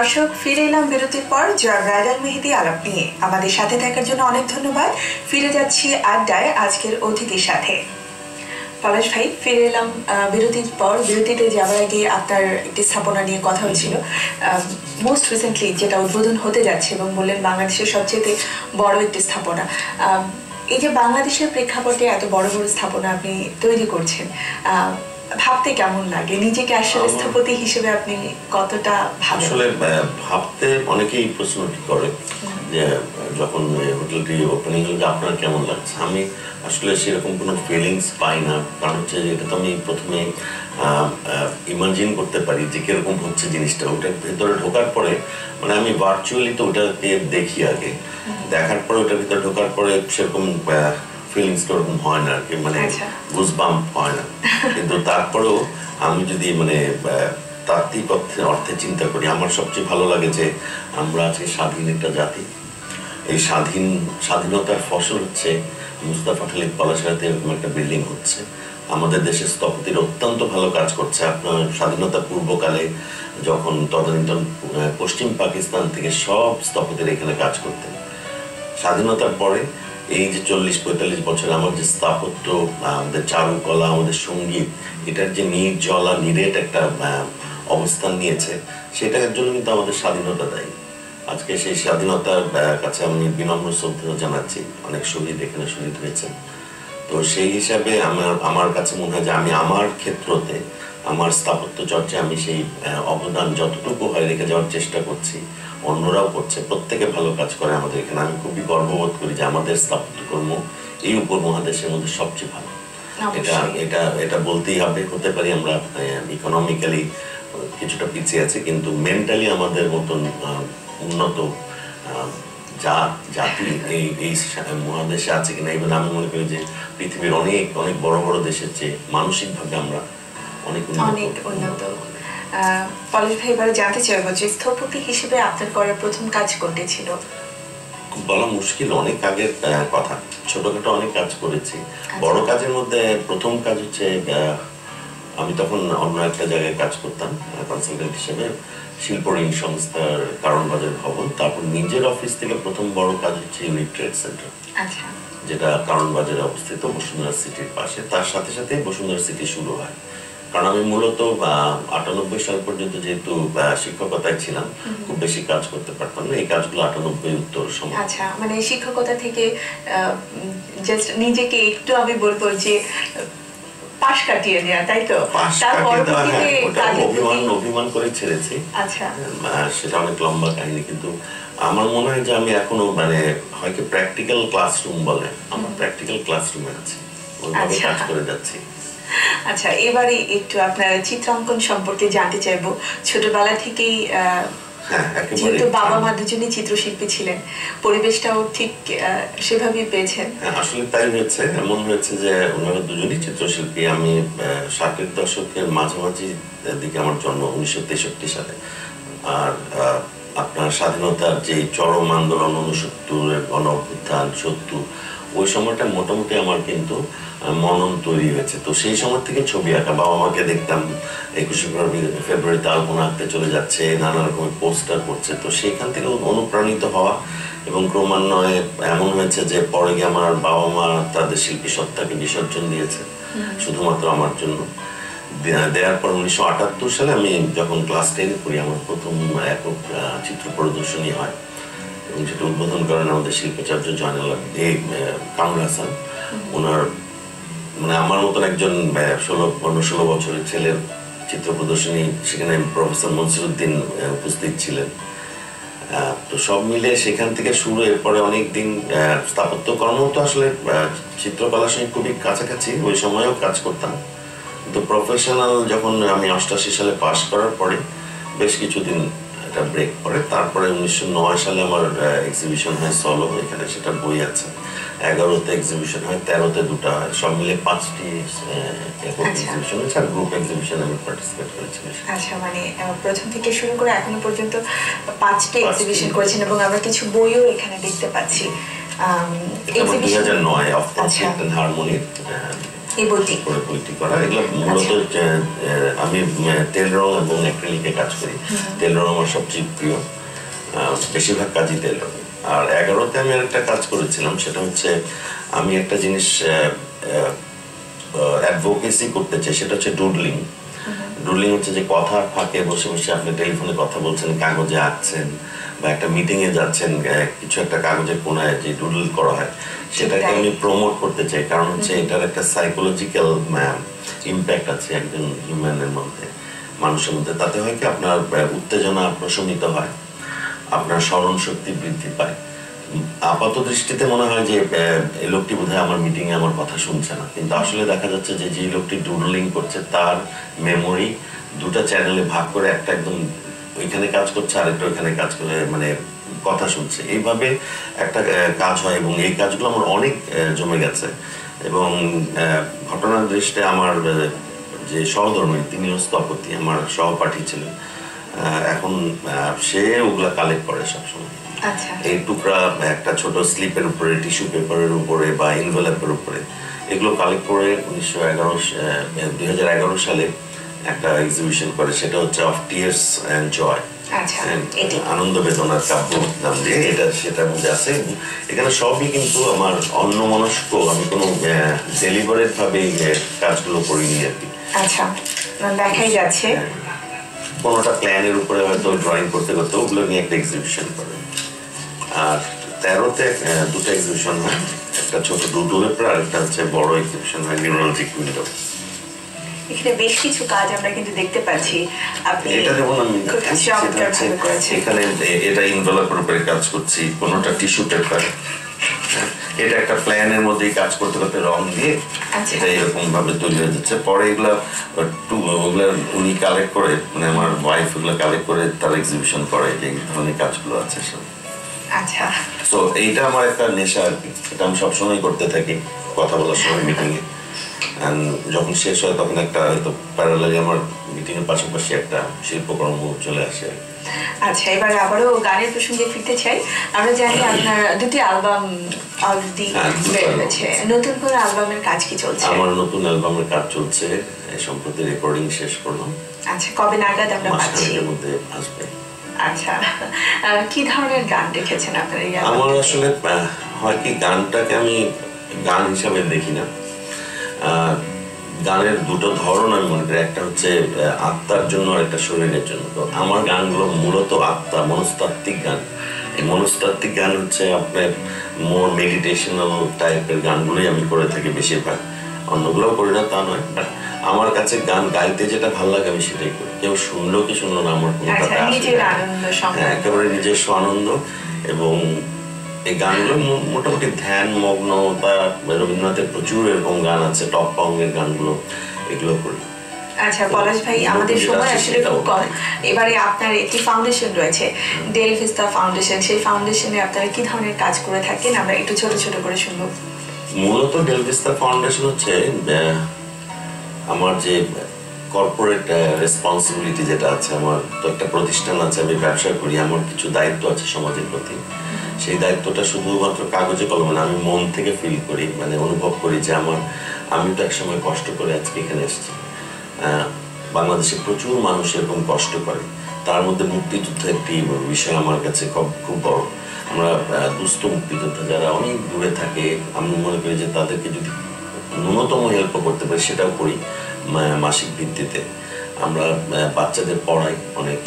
দর্শক, ফিরে এলাম বিরতির পর জয় ব্রাইডাল মেহেদি আলাপ নিয়ে। আমাদের সাথে থাকার জন্য অনেক ধন্যবাদ। ফিরে যাচ্ছি আড্ডায় আজকের অতিথির সাথে। পলাশ ভাই, ফিরে এলাম বিরতির পর। বিরতিতে যাওয়ার আগে আপনার একটি স্থাপনা নিয়ে কথা হয়েছিল। মোস্ট রিসেন্টলি যেটা উদ্বোধন হতে যাচ্ছে এবং বললেন বাংলাদেশের সবচেয়ে বড় একটি স্থাপনা। এই যে বাংলাদেশের প্রেক্ষাপটে এত বড় বড় স্থাপনা আপনি তৈরি করছেন ভাবতে কেমন লাগে? নিজেকে আসলে স্থপতি হিসেবে আপনি কতটা ভাবেন? আসলে ভাবতে অনেকেই প্রশ্নটি করে যে যখন হোটেলটি ওপেনিং হলো আপনার কেমন লাগছে? আমি আসলে সেরকম কোনো ফিলিংস পাই না। কারণ হচ্ছে এটা তো আমি প্রথমে ইমাজিন করতে পারি যে কীরকম হচ্ছে জিনিসটা। ওটার ভেতরে ঢোকার পরে মানে আমি ভার্চুয়ালি তো ওটাকে দেখি আগে। দেখার পরে ওটার ভিতরে ঢোকার পরে সেরকম ফিলিংস ওরকম হয় না কি মানে আচ্ছা। গুজবাম হয় না। কিন্তু তারপরেও আমি যদি মানে তাত্ত্বিক অর্থে অর্থে চিন্তা করি আমার সবচেয়ে ভালো লাগে যে আমরা আজকে স্বাধীন একটা জাতি। এই স্বাধীন স্বাধীনতার ফসল হচ্ছে মুস্তাফা খালিদ পলাশাতে এরকম একটা বিল্ডিং হচ্ছে। আমাদের দেশের স্থপতির অত্যন্ত ভালো কাজ করছে। আপনার স্বাধীনতা পূর্বকালে যখন তদানীন্তন আহ, পশ্চিম পাকিস্তান থেকে সব স্থপতির এখানে কাজ করতেন। স্বাধীনতার পরে এই যে চল্লিশ পঁয়তাল্লিশ বছর আমার যে স্থাপত্য আমাদের চারুকলা, আমাদের সংগীত, এটার যে নির্জলা নিরেট একটা অবস্থান নিয়েছে সেটার জন্য কিন্তু আমাদের স্বাধীনতা দেয়। আজকে সেই স্বাধীনতার কাছে আমি বিনম্র শ্রদ্ধা জানাচ্ছি। অনেক শহীদ এখানে শহীদ হয়েছেন। তো সেই হিসাবে আমার আমার কাছে মনে হয় যে আমি আমার ক্ষেত্রতে আমার স্থাপত্য চর্চায় আমি সেই অবদান যতটুকু হয় রেখে যাওয়ার চেষ্টা করছি অন্যরাও করছে প্রত্যেকে ভালো কাজ করে আমাদের এখানে। আমি খুবই গর্ববোধ করি যে আমাদের স্থাপত্যকর্ম এই উপমহাদেশের মধ্যে সবচেয়ে ভালো। এটা এটা এটা বলতেই হবে হতে পারি আমরা ইকোনমিক্যালি কিছুটা পিছিয়ে আছি কিন্তু মেন্টালি আমাদের মতন উন্নত আহ, জাত জাতি এই এই মহাদেশে আছে কিনা এবং আমি মনে করি যে পৃথিবীর অনেক অনেক বড় বড় দেশের চেয়ে মানসিকভাবে আমরা অনেক উন্নত। পলাশ ভাই এবারে জানতে চাইব যে স্থপতি হিসেবে আপনার করা প্রথম কাজ কোনটি ছিল? বলা মুশকিল অনেক আগের কথা। ছোটখাটো অনেক কাজ করেছি। বড় কাজের মধ্যে প্রথম কাজ হচ্ছে আমি তখন অন্য একটা জায়গায় কাজ করতাম কনসালটেন্ট হিসেবে শিল্প ঋণ সংস্থার কারণ বাজার ভবন। তারপর নিজের অফিস থেকে প্রথম বড় কাজ হচ্ছে ইউনিট ট্রেড সেন্টার আচ্ছা। যেটা কারণ বাজারে অবস্থিত বসুন্ধরা সিটির পাশে। তার সাথে সাথে বসুন্ধরা সিটি শুরু হয়। কারণ আমি মূলত আটানব্বই সাল পর্যন্ত যেহেতু শিক্ষকতায় ছিলাম খুব বেশি কাজ করতে পারতাম না। এই কাজগুলো আটানব্বই উত্তর সময়। আচ্ছা মানে শিক্ষকতা থেকে জাস্ট নিজেকে একটু আমি বলব যে পাশ কাটিয়ে তাই তো? হ্যাঁ, ওটা কাজের অভিমান অভিমান করে ছেড়েছি। আচ্ছা। সেটা অনেক লম্বা কাহিনী কিন্তু আমার মনে হয় যে আমি এখনও মানে প্র্যাকটিক্যাল ক্লাসরুম বলে। আমরা প্র্যাকটিক্যাল ক্লাসরুমে আছি। ওইভাবে। কাজ করে যাচ্ছি। আচ্ছা এবারে একটু আপনার চিত্রাঙ্কন সম্পর্কে জানতে চাইব। ছোটবেলা থেকেই হ্যাঁ যেহেতু বাবা মা দুজনেই চিত্রশিল্পী ছিলেন পরিবেশটাও ঠিক সেভাবেই পেয়েছেন। হ্যাঁ, আসলে তাই হয়েছে। এমন হয়েছে যে ওনারা দুজনই চিত্রশিল্পী। আমি ষাটের দশকের মাঝামাঝি দিকে আমার জন্ম উনিশশো তেষট্টি সালে। আর আপনার স্বাধীনতার যে চরম আন্দোলন উনসত্তরের গণ অভ্যুত্থান সত্তর ওই সময়টা মোটামুটি আমার কিন্তু আহ, মনন তৈরি হয়েছে। তো সেই সময় থেকে ছবি আঁকা বাবা মাকে দেখতাম একুশে ফেব্রুয়ারি ফেব্রুয়ারিতে আলপনা আঁকতে চলে যাচ্ছে নানা রকমের পোস্টার করছে। তো সেইখান থেকে অনুপ্রাণিত হওয়া এবং ক্রমান্বয়ে এমন হয়েছে যে পরে গিয়ে আমার বাবা মা তাদের শিল্পী সত্তাকে বিসর্জন দিয়েছে শুধুমাত্র আমার জন্য। দেওয়ার পর উনিশশো আটাত্তর সালে আমি যখন ক্লাস টেনে পড়ি আমার প্রথম একক চিত্র প্রদর্শনী হয় এবং সেটা উদ্বোধন করেন আমাদের শিল্পাচার্য জয়নাল কামরুল হাসান ওনার মানে আমার মতন একজন ষোলো পনেরো ষোলো বছরের ছেলের চিত্র প্রদর্শনী সেখানে প্রফেসর মনসিরুদ্দিন উপস্থিত ছিলেন। তো সব মিলে সেখান থেকে শুরু এরপরে অনেক দিন আহ, স্থাপত্য কর্ম তো আসলে চিত্রকলার সঙ্গে খুবই কাছাকাছি ওই সময়েও কাজ করতাম। কিন্তু প্রফেশনাল যখন আমি অষ্টাশি সালে পাশ করার পরে বেশ কিছুদিন একটা ব্রেক পরে তারপরে উনিশশো নয় সালে আমার এক্সিবিশন হয় সলো এখানে সেটা বই আছে। এগারোতে এক্সিবিশন হয় তেরোতে দুটো হয়। সব মিলে পাঁচটি আহ, আচ্ছা। এক্সিবিশন হয়েছে আর গ্রুপ এক্সিবিশন আমি পার্টিসিপেট করেছি আচ্ছা মানে প্রথম থেকে শুরু করে এখনও পর্যন্ত পাঁচটা এক্সিবিশন করেছেন এবং আমরা কিছু বইও এখানে দেখতে পাচ্ছি। দুই এক্সিবিশন হাজার নয় অফ আচ্ছা। হারমোনির এই বইটি। করে বইটি করা। এগুলো মূলত আমি তেল রং এবং অ্যাক্রিলিকে কাজ করি। তেল রং আমার সবচেয়ে প্রিয়। বেশিরভাগ কাজই তেল রং। আর এগারোতে আমি একটা কাজ করেছিলাম সেটা হচ্ছে আমি একটা জিনিস অ্যাডভোকেসি করতে চাই সেটা হচ্ছে ডুডলিং ডুডলিং হচ্ছে যে কথার ফাঁকে বসে বসে আপনি টেলিফোনে কথা বলছেন কাগজে আঁকছেন বা একটা মিটিং এ যাচ্ছেন কিছু একটা কাগজের কোনায় যে ডুডল করা হয় সেটাকে আমি প্রমোট করতে চাই কারণ হচ্ছে এটার একটা সাইকোলজিক্যাল ইম্প্যাক্ট আছে একজন হিউম্যানের মধ্যে মানুষের মধ্যে। তাতে হয় কি আপনার উত্তেজনা প্রশমিত হয়। আপনার স্মরণ শক্তি বৃদ্ধি পায়। আপাত দৃষ্টিতে মনে হয় যে লোকটি বোধহয় আমার মিটিং এ আমার কথা শুনছে না। কিন্তু আসলে দেখা যাচ্ছে যে যে লোকটি ডুডলিং করছে, তার মেমোরি দুটা চ্যানেলে ভাগ করে একটা একদম ওইখানে কাজ করছে, আরেকটা ওইখানে কাজ করে মানে কথা শুনছে। এইভাবে একটা কাজ হয় এবং এই কাজগুলো আমার অনেক জমে গেছে। এবং ঘটনার দৃষ্টিতে আমার যে সহধর্মী, তিনিও স্থপতি, আমার সহপাঠী ছিলেন। এখন সে ওগুলা কালেক্ট করে সবসময়। আচ্ছা। এই টুকরা একটা ছোট স্লিপের উপরে টিস্যু পেপারের উপরে বা ইনভেলপের উপরে এগুলো কালেক্ট করে উনিশশো এগারো দুই হাজার এগারো সালে একটা এক্সিবিশন করে সেটা হচ্ছে অফ টিয়ার্স অ্যান্ড জয় আনন্দ বেদনার কাব্য নাম দিয়ে এটা সেটার মধ্যে আছে। এখানে সবই কিন্তু আমার অন্য মনস্ক আমি কোনো ডেলিভারেট ভাবে কাজগুলো করিনি আর কি। আচ্ছা দেখাই যাচ্ছে। কোনোটা প্ল্যানের উপরে হয়তো ড্রয়িং করতে করতে ওগুলো নিয়ে একটা এক্সিবিশন করে। আর তেরোতে দুটো এক্সিবিশন হয়। একটা ছোট ডুডুলের পর আরেকটা হচ্ছে বড় এক্সিবিশন হয় নিউরোলজিক উইন্ডো এখানে বেশ কিছু কাজ আমরা কিন্তু দেখতে পাচ্ছি। আপনি এটা যেমন আমি এখানে এটা ইনভেলপের উপরে কাজ করছি কোনোটা টিস্যু পেপার এটা একটা প্ল্যানের মধ্যেই কাজ করতে করতে রং দিয়ে আচ্ছা। এটা এরকম ভাবে তৈরি হয়ে যাচ্ছে। পরে এগুলা টু- ওগুলা উনি কালেক্ট করে মানে আমার ওয়াইফ এগুলো কালেক্ট করে তার এক্সিবিশন করে যে এই ধরনের কাজগুলো আছে সব। আচ্ছা। তো এইটা আমার একটা নেশা আর কি। এটা আমি সবসময় করতে থাকি কথা বলার সময় মিটিংয়ে যখন শেষ হয় তখন একটা হয়তো প্যারালালি আমার মিটিং এর পাশাপাশি একটা শিল্পকর্ম চলে আসে। আচ্ছা এবার আবারও গানের প্রসঙ্গে ফিরতে চাই। আমরা জানি আপনার দুটি অ্যালবাম অলরেডি নতুন করে অ্যালবামের কাজ কি চলছে? আমার নতুন অ্যালবামের কাজ চলছে। সম্প্রতি রেকর্ডিং শেষ করলাম। আচ্ছা কবে নাগাদ আমরা পাচ্ছি? মধ্যে আসবে। আচ্ছা কি ধরনের গান রেখেছেন আপনার আমার আসলে হয় কি গানটাকে আমি গান হিসাবে দেখি না। গানের দুটো ধরন আমি মনে করি। একটা হচ্ছে আত্মার জন্য আর একটা শরীরের জন্য। তো আমার গানগুলো মূলত আত্মা মনস্তাত্ত্বিক গান। এই মনস্তাত্ত্বিক গান হচ্ছে আপনার মোর মেডিটেশনাল টাইপের গানগুলোই আমি করে থাকি বেশিরভাগ। অন্যগুলোও করি না তা নয়। বাট আমার কাছে গান গাইতে যেটা ভালো লাগে আমি সেটাই করি। কেউ শুনলো কি শুনলো না আমার কোনো আচ্ছা আসে হ্যাঁ, একেবারে নিজস্ব আনন্দ এবং এই গানগুলো মোটামুটি ধ্যান মগ্ন বা রবীন্দ্রনাথের প্রচুর এরকম গান আছে টপ পঙ্গের গানগুলো এগুলো করি। আচ্ছা পলাশ ভাই আমাদের সময় আসলে খুব কম। এবারে আপনার একটি ফাউন্ডেশন রয়েছে ডেল ভিস্তা ফাউন্ডেশন সেই ফাউন্ডেশনে আপনারা কি ধরনের কাজ করে থাকেন? আমরা একটু ছোট ছোট করে শুনব। মূলত ডেলভিস্তা ফাউন্ডেশন হচ্ছে আমার যে কর্পোরেট রেসপন্সিবিলিটি যেটা আছে আমার তো একটা প্রতিষ্ঠান আছে আমি ব্যবসা করি আমার কিছু দায়িত্ব আছে সমাজের প্রতি। সেই দায়িত্বটা শুধুমাত্র কাগজে কলমে না, আমি মন থেকে ফিল করি মানে অনুভব করি যে আমার আমি তো একসময় কষ্ট করে আজকে এখানে এসেছি। বাংলাদেশে প্রচুর মানুষ এরকম কষ্ট করে। তার মধ্যে মুক্তিযুদ্ধ একটি বিষয় আমার কাছে খুব বড়। আমরা দুস্থ মুক্তিযোদ্ধা যারা অনেক দূরে থাকে, আমি মনে করি যে তাদেরকে যদি ন্যূনতম হেল্প করতে পারি, সেটাও করি মাসিক ভিত্তিতে। আমরা বাচ্চাদের পড়াই অনেক।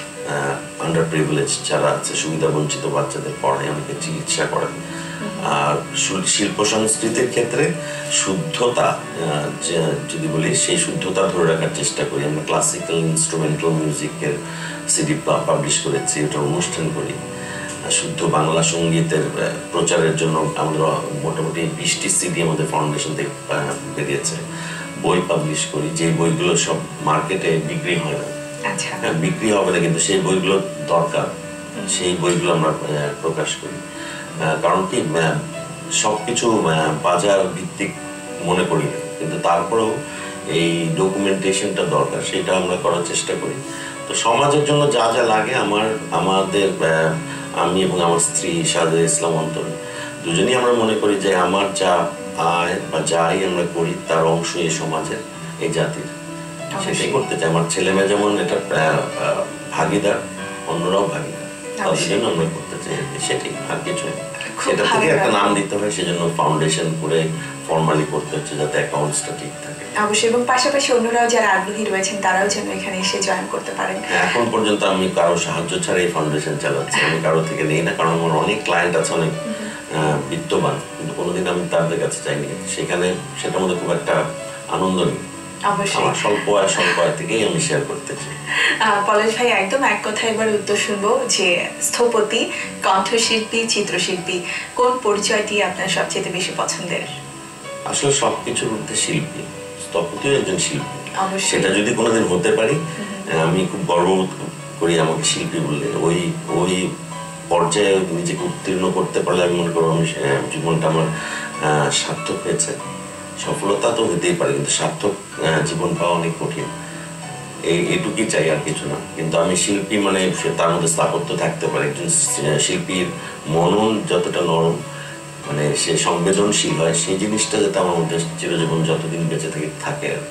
আন্ডার প্রিভিলেজ যারা আছে সুবিধা বঞ্চিত বাচ্চাদের পড়ায় অনেকে চিকিৎসা করাই আর শিল্প সংস্কৃতির ক্ষেত্রে শুদ্ধতা যদি বলি সেই শুদ্ধতা ধরে রাখার চেষ্টা করি। আমরা ক্লাসিক্যাল ইনস্ট্রুমেন্টাল মিউজিকের সিডি পাবলিশ করেছি ওটার অনুষ্ঠান করি। শুদ্ধ বাংলা সঙ্গীতের প্রচারের জন্য আমাদের মোটামুটি বিশটি সিডি আমাদের ফাউন্ডেশন থেকে বেরিয়েছে। বই পাবলিশ করি। যে বইগুলো সব মার্কেটে বিক্রি হয় না। হ্যাঁ, বিক্রি হবে না কিন্তু সেই বইগুলো দরকার। সেই বইগুলো আমরা প্রকাশ করি। কারণ কি সবকিছু বাজার ভিত্তিক মনে করি না। কিন্তু তারপরেও এই ডকুমেন্টেশনটা দরকার সেটা আমরা করার চেষ্টা করি। তো সমাজের জন্য যা যা লাগে আমার আমাদের আমি এবং আমার স্ত্রী সাজে ইসলাম অন্তর দুজনেই আমরা মনে করি যে আমার যা আয় বা যাই আমরা করি তার অংশ এই সমাজের এই জাতির। সেটাই। করতে চাই আমার ছেলে মেয়ে যেমন এটা ভাগিদার অন্যরাও ভাগিদার। তাদের জন্য আমরা করতে চাই সেটাই আর কিছু। সেটা থেকে একটা নাম দিতে হয় সেজন্য ফাউন্ডেশন করে ফর্মালি করতে হচ্ছে যাতে অ্যাকাউন্টসটা ঠিক থাকে। অবশ্যই এবং পাশাপাশি অন্যরাও যারা আগ্রহী রয়েছেন তারাও যেন এখানে এসে জয়েন করতে পারেন। এখন পর্যন্ত আমি কারও সাহায্য ছাড়া এই ফাউন্ডেশন চালাচ্ছি আমি কারও থেকে নেই না কারণ আমার অনেক ক্লায়েন্ট আছে অনেক বিত্তবান কিন্তু কোনোদিন আমি তাদের কাছে চাইনি সেখানে সেটার মধ্যে খুব একটা আনন্দ নেই। আমার স্বল্প আয় স্বল্প আয় থেকেই আমি শেয়ার করতে চাই। পলাশ ভাই একদম এক কথা এবার উত্তর শুনব যে স্থপতি কণ্ঠশিল্পী চিত্রশিল্পী কোন পরিচয়টি আপনার সবচেয়ে বেশি পছন্দের? আসলে সবকিছুর মধ্যে শিল্পী। স্থপতিও একজন শিল্পী। সেটা যদি কোনোদিন হতে পারি আমি খুব গর্ববোধ করি আমাকে শিল্পী বললে। ওই ওই পর্যায়ে নিজেকে উত্তীর্ণ করতে পারলে আমি মনে করব আমি জীবনটা আমার সার্থক হয়েছে। সফলতা তো হতেই পারে, কিন্তু সার্থক জীবন পাওয়া অনেক কঠিন। এই, এটুকুই চাই আর কিছু না। কিন্তু আমি শিল্পী মানে তার মধ্যে স্থাপত্য থাকতে পারে। একজন শিল্পীর মনন যতটা নরম মানে সে সংবেদনশীল হয়, সেই জিনিসটা যাতে আমার মধ্যে চিরজীবন যতদিন বেঁচে থাকে থাকে আর।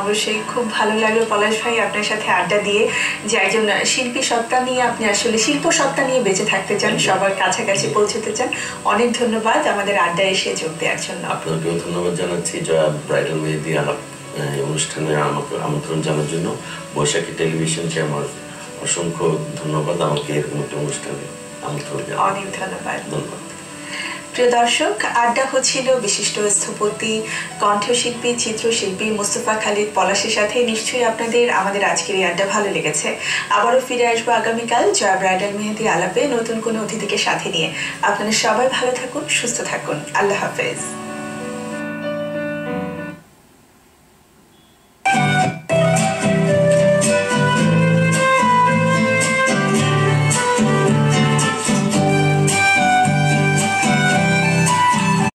অবশ্যই খুব ভালো লাগল। পলাশ ভাই আপনার সাথে আড্ডা দিয়ে যে একজন শিল্পী সত্তা নিয়ে আপনি আসলে শিল্প সত্তা নিয়ে বেঁচে থাকতে চান সবার কাছাকাছি পৌঁছতে চান। অনেক ধন্যবাদ আমাদের আড্ডায় এসে যোগ দেওয়ার জন্য। আপনাকেও ধন্যবাদ জানাচ্ছি। জয়া ব্রাইডাল মেহেদি আলাপ অনুষ্ঠানে আমাকে আমন্ত্রণ জানার জন্য। বৈশাখী টেলিভিশনকে আমার অসংখ্য ধন্যবাদ। আমাকে এরকম একটা অনুষ্ঠানে আমন্ত্রণ অনেক ধন্যবাদ। ধন্যবাদ। প্রিয় দর্শক, আড্ডা হচ্ছিল বিশিষ্ট স্থপতি, কণ্ঠশিল্পী, চিত্রশিল্পী মুস্তফা খালিদ পলাশের সাথে। নিশ্চয়ই আপনাদের আমাদের আজকের এই আড্ডা ভালো লেগেছে। আবারও ফিরে আসব আগামীকাল জয়া ব্রাইডাল মেহেদি আলাপে নতুন কোনো অতিথিকে সাথে নিয়ে। আপনারা সবাই ভালো থাকুন, সুস্থ থাকুন। আল্লাহ হাফেজ।